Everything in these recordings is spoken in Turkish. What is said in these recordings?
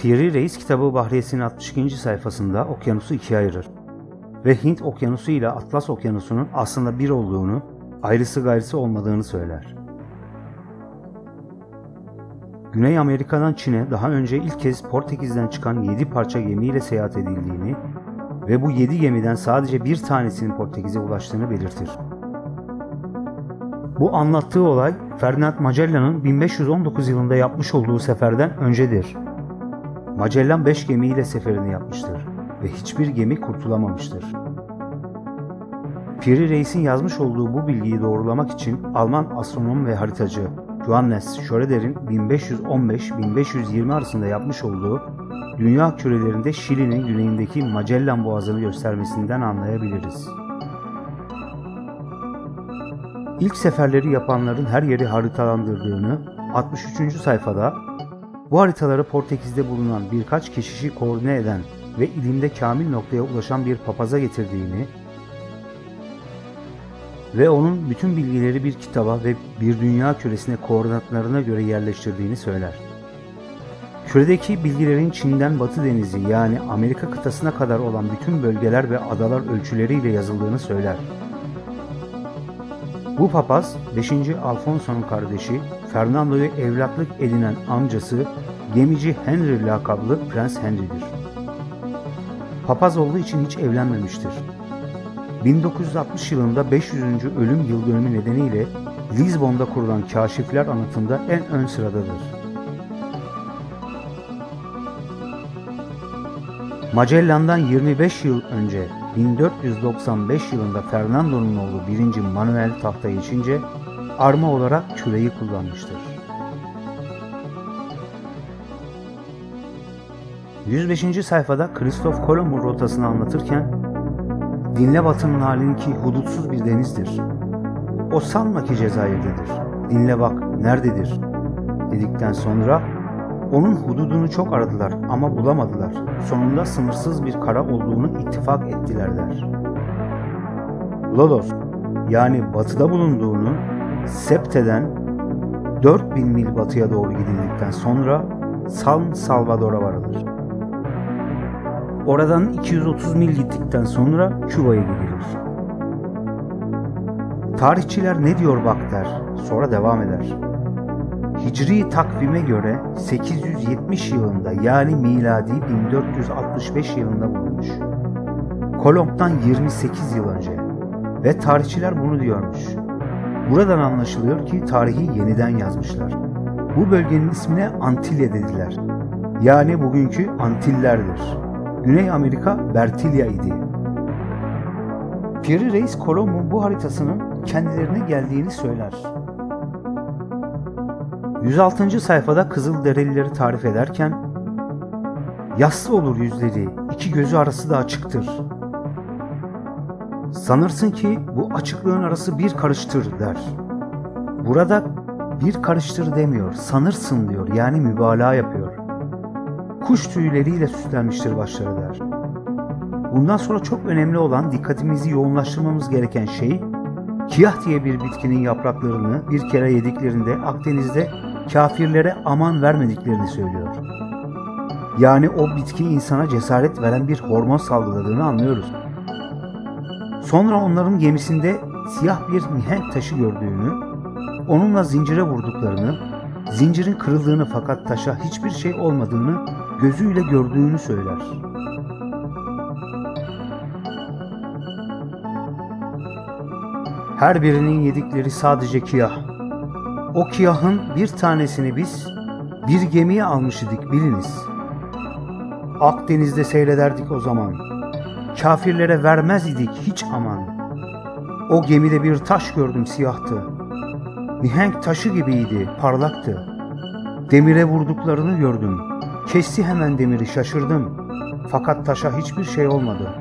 Piri Reis kitabı Bahriyesi'nin 62. sayfasında okyanusu ikiye ayırır ve Hint okyanusu ile Atlas okyanusunun aslında bir olduğunu, ayrısı gayrısı olmadığını söyler. Güney Amerika'dan Çin'e daha önce ilk kez Portekiz'den çıkan 7 parça gemiyle seyahat edildiğini ve bu 7 gemiden sadece bir tanesinin Portekiz'e ulaştığını belirtir. Bu anlattığı olay Ferdinand Magellan'ın 1519 yılında yapmış olduğu seferden öncedir. Magellan 5 gemiyle seferini yapmıştır ve hiçbir gemi kurtulamamıştır. Piri Reis'in yazmış olduğu bu bilgiyi doğrulamak için Alman astronom ve haritacı Johannes Schröder'in 1515-1520 arasında yapmış olduğu dünya kürelerinde Şili'nin güneyindeki Magellan Boğazı'nı göstermesinden anlayabiliriz. İlk seferleri yapanların her yeri haritalandırdığını 63. sayfada bu haritaları Portekiz'de bulunan birkaç keşişi koordine eden ve ilimde kamil noktaya ulaşan bir papaza getirdiğini ve onun bütün bilgileri bir kitaba ve bir dünya küresine koordinatlarına göre yerleştirdiğini söyler. Küredeki bilgilerin Çin'den Batı Denizi yani Amerika kıtasına kadar olan bütün bölgeler ve adalar ölçüleriyle yazıldığını söyler. Bu papaz 5. Alfonso'nun kardeşi Fernando'yu evlatlık edinen amcası gemici Henry lakaplı Prens Henry'dir. Papaz olduğu için hiç evlenmemiştir. 1960 yılında 500. ölüm yıl dönümü nedeniyle Lizbon'da kurulan kaşifler anıtında en ön sıradadır. Magellan'dan 25 yıl önce 1495 yılında Fernando'nun oğlu 1. Manuel tahta geçince arma olarak küreyi kullanmıştır. 105. sayfada Kristof Kolomb rotasını anlatırken Dinle batının halini ki hudutsuz bir denizdir. O sanma ki Cezayir'dedir. Dinle bak nerededir dedikten sonra onun hududunu çok aradılar ama bulamadılar. Sonunda sınırsız bir kara olduğunu ittifak ettiler der. Lodos yani batıda bulunduğunu Septe'den 4000 mil batıya doğru gidildikten sonra San Salvador'a varılır. Oradan 230 mil gittikten sonra Küba'ya gidilir. Tarihçiler ne diyor bak der, sonra devam eder. Hicri takvime göre 870 yılında yani miladi 1465 yılında bulunmuş. Kolomb'dan 28 yıl önce ve tarihçiler bunu diyormuş. Buradan anlaşılıyor ki tarihi yeniden yazmışlar. Bu bölgenin ismine Antilya dediler. Yani bugünkü Antillerdir. Güney Amerika Bertilya idi. Piri Reis Kolomb'un bu haritasının kendilerine geldiğini söyler. 106. sayfada Kızılderilileri tarif ederken Yassı olur yüzleri, iki gözü arası da açıktır. Sanırsın ki bu açıklığın arası bir karıştır der. Burada bir karıştır demiyor, sanırsın diyor yani mübalağa yapıyor kuş tüyleriyle süslenmiştir başları der. Bundan sonra çok önemli olan dikkatimizi yoğunlaştırmamız gereken şey kiyah diye bir bitkinin yapraklarını bir kere yediklerinde Akdeniz'de kafirlere aman vermediklerini söylüyor. Yani o bitki insana cesaret veren bir hormon salgıladığını anlıyoruz. Sonra onların gemisinde siyah bir mihenk taşı gördüğünü, onunla zincire vurduklarını, zincirin kırıldığını fakat taşa hiçbir şey olmadığını gözüyle gördüğünü söyler. Her birinin yedikleri sadece kiyah. O kiyahın bir tanesini biz bir gemiye almış idik biliniz. Akdeniz'de seyrederdik o zaman. Kafirlere vermez idik hiç aman. O gemide bir taş gördüm siyahtı. Mihenk taşı gibiydi, parlaktı. Demire vurduklarını gördüm. Kesti hemen demiri şaşırdım. Fakat taşa hiçbir şey olmadı.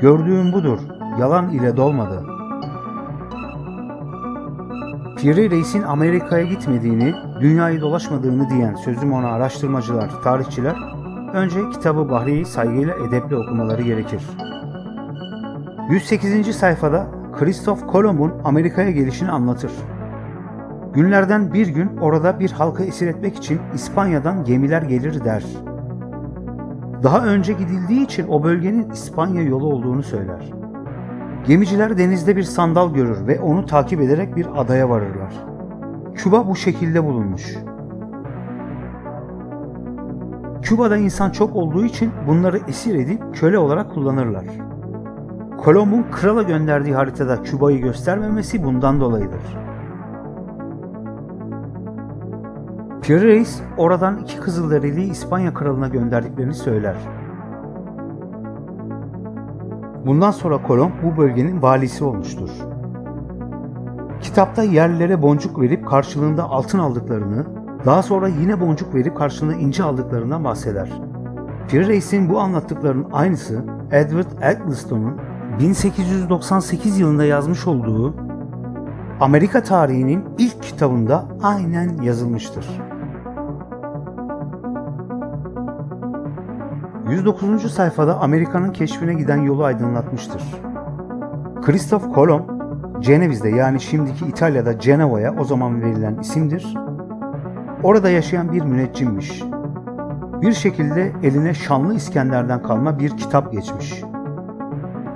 Gördüğüm budur. Yalan ile dolmadı. Piri Reis'in Amerika'ya gitmediğini, dünyayı dolaşmadığını diyen sözüm ona araştırmacılar, tarihçiler önce kitabı Bahriye'yi saygıyla edeple okumaları gerekir. 108. sayfada Kristof Kolomb'un Amerika'ya gelişini anlatır. Günlerden bir gün orada bir halkı esir etmek için İspanya'dan gemiler gelir der. Daha önce gidildiği için o bölgenin İspanya yolu olduğunu söyler. Gemiciler denizde bir sandal görür ve onu takip ederek bir adaya varırlar. Küba bu şekilde bulunmuş. Küba'da insan çok olduğu için bunları esir edip köle olarak kullanırlar. Kolomb'un krala gönderdiği haritada Küba'yı göstermemesi bundan dolayıdır. Pierre Reis oradan iki Kızılderili'yi İspanya kralına gönderdiklerini söyler. Bundan sonra Kolomb bu bölgenin valisi olmuştur. Kitapta yerlilere boncuk verip karşılığında altın aldıklarını, daha sonra yine boncuk verip karşılığında inci aldıklarından bahseder. Pierre Reis'in bu anlattıklarının aynısı Edward Eggleston'un 1898 yılında yazmış olduğu Amerika tarihinin ilk kitabında aynen yazılmıştır. 109. sayfada Amerika'nın keşfine giden yolu aydınlatmıştır. Christoph Kolomb, Ceneviz'de yani şimdiki İtalya'da Cenova'ya o zaman verilen isimdir. Orada yaşayan bir müneccimmiş. Bir şekilde eline Şanlı İskender'den kalma bir kitap geçmiş.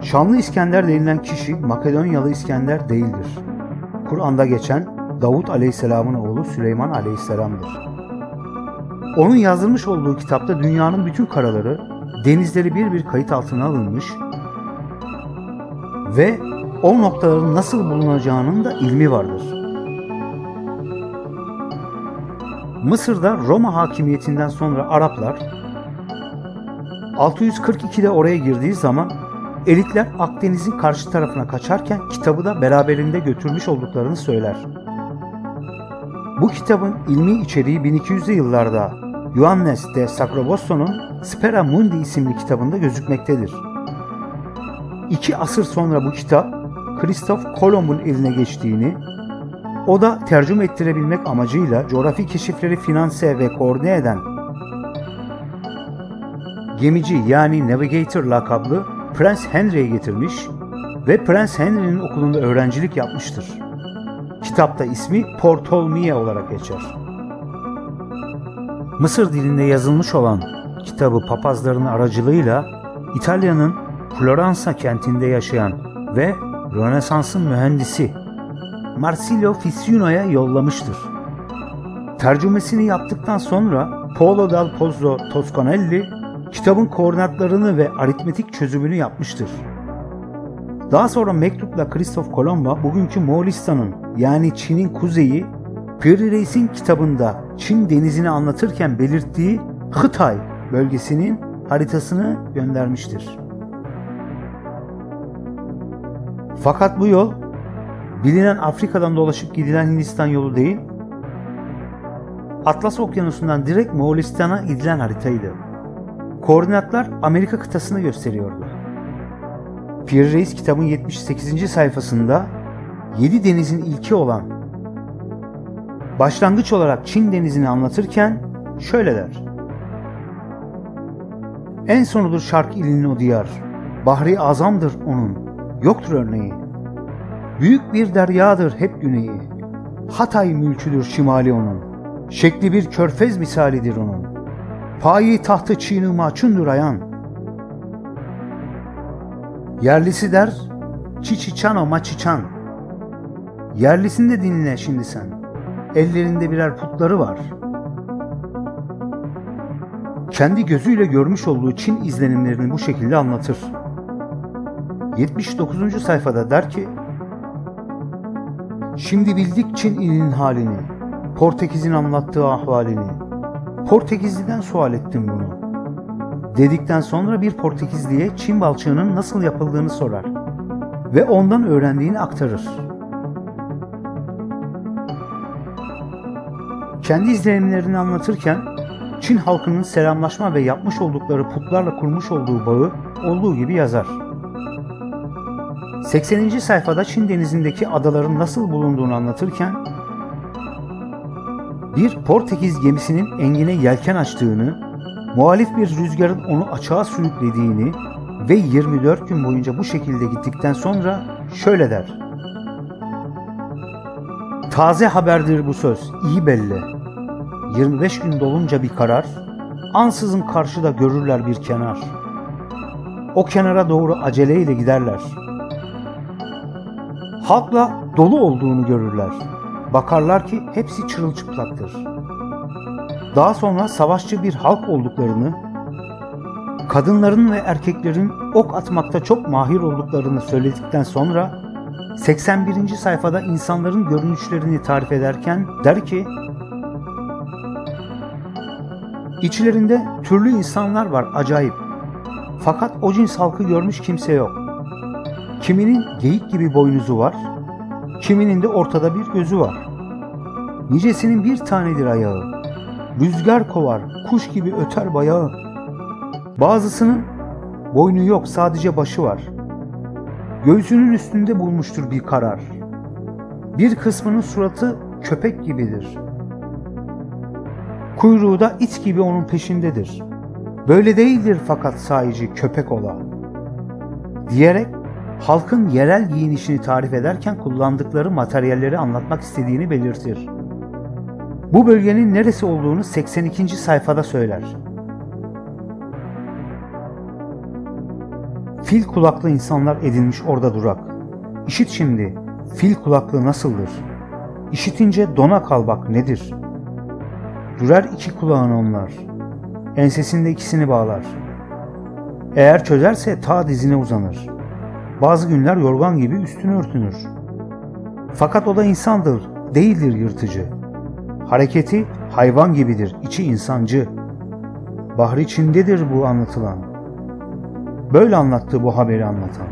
Şanlı İskender denilen kişi Makedonyalı İskender değildir. Kur'an'da geçen Davut Aleyhisselam'ın oğlu Süleyman Aleyhisselam'dır. Onun yazdırmış olduğu kitapta dünyanın bütün karaları, denizleri bir bir kayıt altına alınmış ve o noktaların nasıl bulunacağının da ilmi vardır. Mısır'da Roma hakimiyetinden sonra Araplar 642'de oraya girdiği zaman elitler Akdeniz'in karşı tarafına kaçarken kitabı da beraberinde götürmüş olduklarını söyler. Bu kitabın ilmi içeriği 1200'lü yıllarda Johannes de Sacrobosso'nun Spera Mundi isimli kitabında gözükmektedir. İki asır sonra bu kitap Christoph Kolomb'un eline geçtiğini, o da tercüme ettirebilmek amacıyla coğrafi keşifleri finanse ve koordine eden gemici yani navigator lakaplı Prens Henry'e getirmiş ve Prens Henry'nin okulunda öğrencilik yapmıştır. Kitapta ismi Portolmie olarak geçer. Mısır dilinde yazılmış olan kitabı papazların aracılığıyla İtalya'nın Floransa kentinde yaşayan ve Rönesans'ın mühendisi Marsilio Ficino'ya yollamıştır. Tercümesini yaptıktan sonra Paolo dal Pozzo Toscanelli kitabın koordinatlarını ve aritmetik çözümünü yapmıştır. Daha sonra mektupla Kristof Kolomba bugünkü Moğolistan'ın yani Çin'in kuzeyi Piri Reis'in kitabında Çin denizini anlatırken belirttiği Hıtay bölgesinin haritasını göndermiştir. Fakat bu yol bilinen Afrika'dan dolaşıp gidilen Hindistan yolu değil, Atlas Okyanusu'ndan direkt Moğolistan'a gidilen haritaydı. Koordinatlar Amerika kıtasını gösteriyordu. Pierre Reis kitabın 78. sayfasında 7 denizin ilki olan başlangıç olarak Çin denizini anlatırken şöyle der. En sonudur Şark ilinin o diyar. Bahri azamdır onun. Yoktur örneği. Büyük bir deryadır hep güneyi. Hatay mülküdür şimali onun. Şekli bir körfez misalidir onun. Payi tahtı çiğni maçundur ayan. Yerlisi der, çiçiçano maçiçan. Yerlisini de dinle şimdi sen. Ellerinde birer putları var. Kendi gözüyle görmüş olduğu Çin izlenimlerini bu şekilde anlatır. 79. sayfada der ki, Şimdi bildik Çin ilinin halini, Portekiz'in anlattığı ahvalini. Portekizli'den sual ettim bunu. Dedikten sonra bir Portekizliye Çin balçığının nasıl yapıldığını sorar ve ondan öğrendiğini aktarır. Kendi izlenimlerini anlatırken Çin halkının selamlaşma ve yapmış oldukları putlarla kurmuş olduğu bağı olduğu gibi yazar. 80. sayfada Çin denizindeki adaların nasıl bulunduğunu anlatırken bir Portekiz gemisinin engine yelken açtığını, muhalif bir rüzgarın onu açığa sürüklediğini ve 24 gün boyunca bu şekilde gittikten sonra şöyle der. Taze haberdir bu söz, iyi belli. 25 gün dolunca bir karar, ansızın karşıda görürler bir kenar. O kenara doğru aceleyle giderler. Halkla dolu olduğunu görürler. Bakarlar ki hepsi çırılçıplaktır. Daha sonra savaşçı bir halk olduklarını, kadınların ve erkeklerin ok atmakta çok mahir olduklarını söyledikten sonra 81. sayfada insanların görünüşlerini tarif ederken der ki İçlerinde türlü insanlar var acayip. Fakat o cins halkı görmüş kimse yok. Kiminin geyik gibi boynuzu var, kiminin de ortada bir gözü var. Nicesinin bir tanedir ayağı. Rüzgar kovar, kuş gibi öter bayağı. Bazısının boynu yok, sadece başı var. Göğsünün üstünde bulmuştur bir karar. Bir kısmının suratı köpek gibidir. Kuyruğu da it gibi onun peşindedir. Böyle değildir fakat sahici köpek ola. Diyerek halkın yerel giyinişini tarif ederken kullandıkları materyalleri anlatmak istediğini belirtir. Bu bölgenin neresi olduğunu 82. sayfada söyler. Fil kulaklı insanlar edinmiş orada durak. İşit şimdi, fil kulaklı nasıldır? İşitince dona kal bak nedir? Dürer iki kulağını onlar. Ensesinde ikisini bağlar. Eğer çözerse ta dizine uzanır. Bazı günler yorgan gibi üstünü örtünür. Fakat o da insandır, değildir yırtıcı. Hareketi hayvan gibidir, içi insancı. Bahri içindedir bu anlatılan. Böyle anlattı bu haberi anlatan.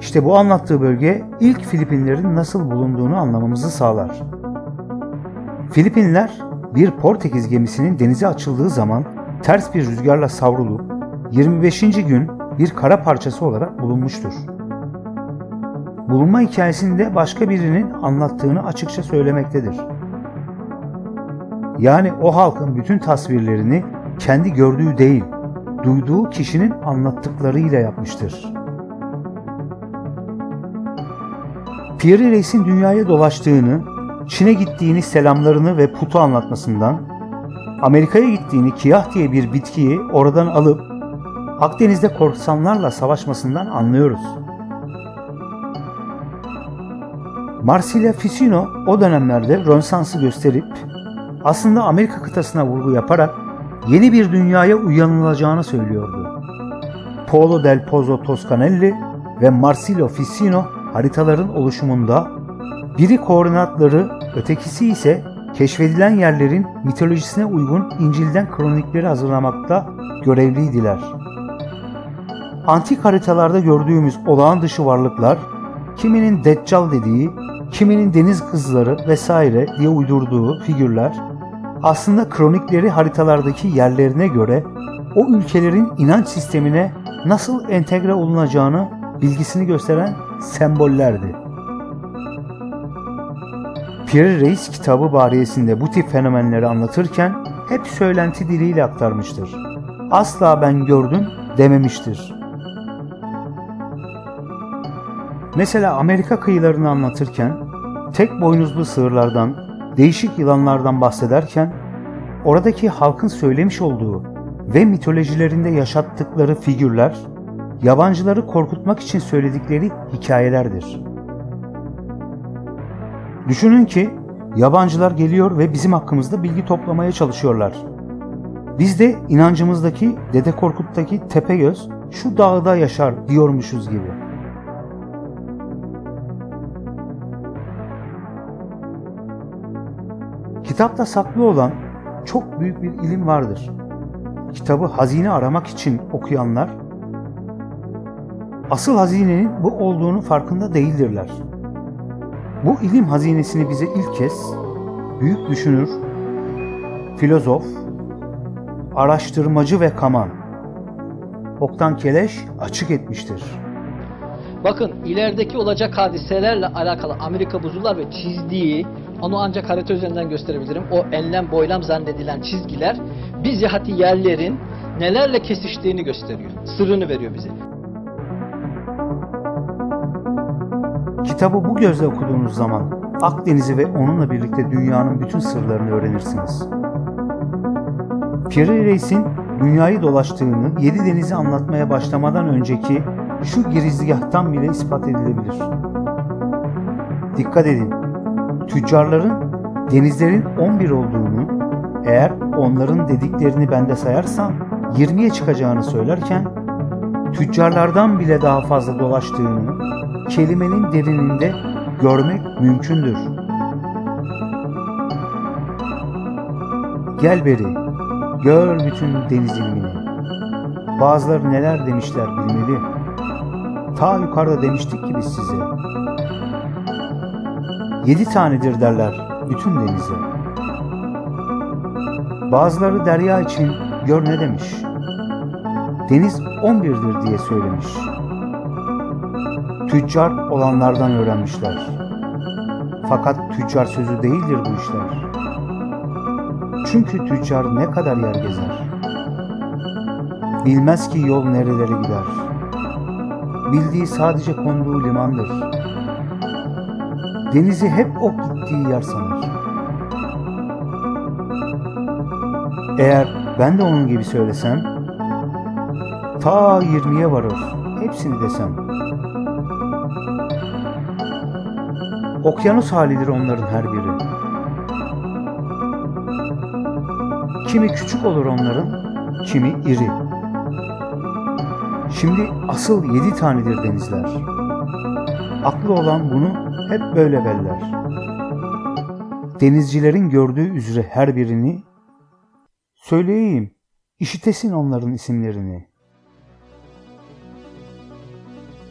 İşte bu anlattığı bölge ilk Filipinlerin nasıl bulunduğunu anlamamızı sağlar. Filipinler bir Portekiz gemisinin denize açıldığı zaman ters bir rüzgarla savrulup 25. gün bir kara parçası olarak bulunmuştur. Bulunma hikayesinde başka birinin anlattığını açıkça söylemektedir. Yani o halkın bütün tasvirlerini kendi gördüğü değil, duyduğu kişinin anlattıklarıyla yapmıştır. Pierre Reis'in dünyaya dolaştığını, Çin'e gittiğini selamlarını ve putu anlatmasından, Amerika'ya gittiğini kiyah diye bir bitkiyi oradan alıp Akdeniz'de korsanlarla savaşmasından anlıyoruz. Marsilya Ficino o dönemlerde Rönesans'ı gösterip aslında Amerika kıtasına vurgu yaparak yeni bir dünyaya uyanılacağını söylüyordu. Paolo del Pozzo Toscanelli ve Marsilio Ficino haritaların oluşumunda biri koordinatları, ötekisi ise keşfedilen yerlerin mitolojisine uygun İncil'den kronikleri hazırlamakta görevliydiler. Antik haritalarda gördüğümüz olağan dışı varlıklar, kiminin Deccal dediği, kiminin deniz kızları vesaire diye uydurduğu figürler, aslında kronikleri haritalardaki yerlerine göre o ülkelerin inanç sistemine nasıl entegre olunacağını bilgisini gösteren sembollerdi. Pierre Reis kitabı bariyesinde bu tip fenomenleri anlatırken hep söylenti diliyle aktarmıştır. Asla ben gördüm dememiştir. Mesela Amerika kıyılarını anlatırken tek boynuzlu sığırlardan, değişik yılanlardan bahsederken oradaki halkın söylemiş olduğu ve mitolojilerinde yaşattıkları figürler yabancıları korkutmak için söyledikleri hikayelerdir. Düşünün ki yabancılar geliyor ve bizim hakkımızda bilgi toplamaya çalışıyorlar. Biz de inancımızdaki Dede Korkut'taki Tepegöz şu dağda yaşar diyormuşuz gibi. Kitapta saklı olan çok büyük bir ilim vardır. Kitabı hazine aramak için okuyanlar asıl hazinenin bu olduğunu farkında değildirler. Bu ilim hazinesini bize ilk kez büyük düşünür, filozof, araştırmacı ve kaman Oktan Keleş açık etmiştir. Bakın ilerideki olacak hadiselerle alakalı Amerika buzullar ve çizdiği onu ancak harita üzerinden gösterebilirim. O enlem boylam zannedilen çizgiler bizzati yerlerin nelerle kesiştiğini gösteriyor. Sırrını veriyor bize. Kitabı bu gözle okuduğunuz zaman Akdeniz'i ve onunla birlikte dünyanın bütün sırlarını öğrenirsiniz. Piri Reis'in dünyayı dolaştığını yedi denizi anlatmaya başlamadan önceki şu girizgahtan bile ispat edilebilir. Dikkat edin, tüccarların denizlerin 11 olduğunu, eğer onların dediklerini bende sayarsam 20'ye çıkacağını söylerken, tüccarlardan bile daha fazla dolaştığını kelimenin derininde görmek mümkündür. Gel beri, gör bütün deniz ilmini. Bazıları neler demişler bilmeli. Ta yukarıda demiştik ki biz size. Yedi tanedir derler bütün denize. Bazıları derya için gör ne demiş. Deniz on birdir diye söylemiş. Tüccar olanlardan öğrenmişler. Fakat tüccar sözü değildir bu işler. Çünkü tüccar ne kadar yer gezer. Bilmez ki yol nerelere gider. Bildiği sadece konduğu limandır. Denizi hep o gittiği yer sanır. Eğer ben de onun gibi söylesem, ta 20'ye varır, hepsini desem. Okyanus halidir onların her biri. Kimi küçük olur onların, kimi iri. Şimdi asıl yedi tanedir denizler. Aklı olan bunu hep böyle beller. Denizcilerin gördüğü üzere her birini söyleyeyim, işitesin onların isimlerini.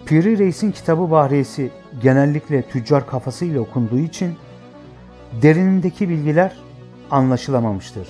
Piri Reis'in kitabı Bahriyesi genellikle tüccar kafasıyla okunduğu için derinindeki bilgiler anlaşılamamıştır.